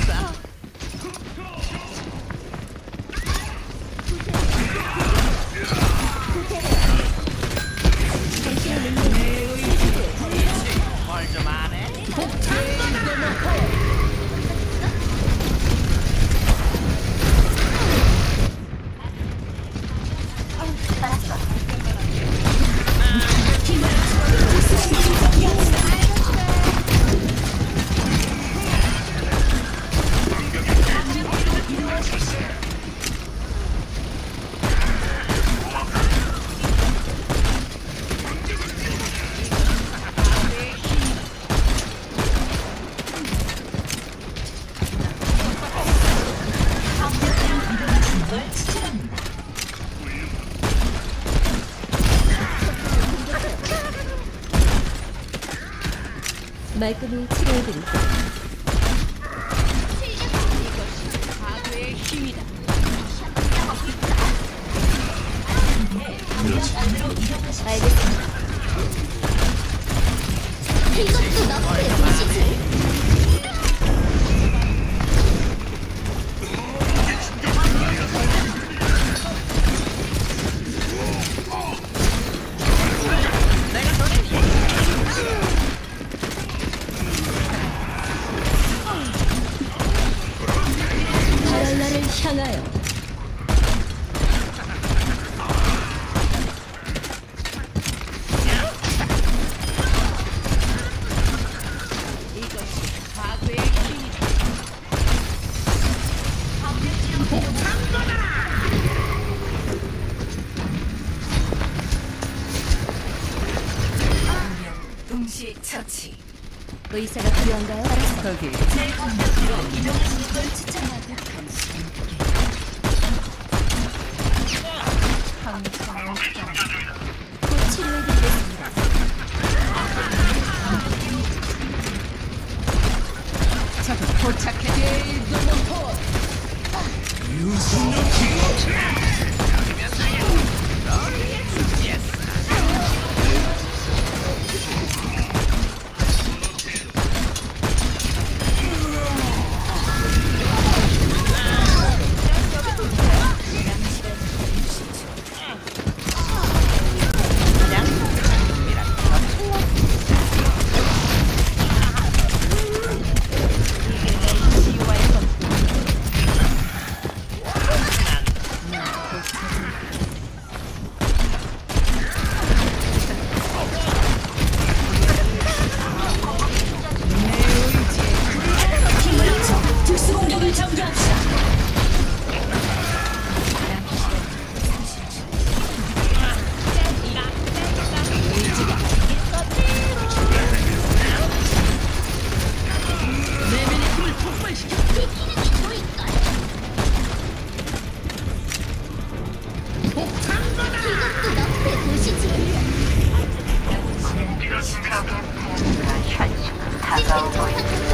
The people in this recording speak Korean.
알겠어. 말끔히 치료해드릴게요. 동시 처치. 의사가 필요한가요? 거기 제 공격으로 이동하는 걸 추천하고 곧 치료해드리겠습니다. 저기 도착해. 특수 적의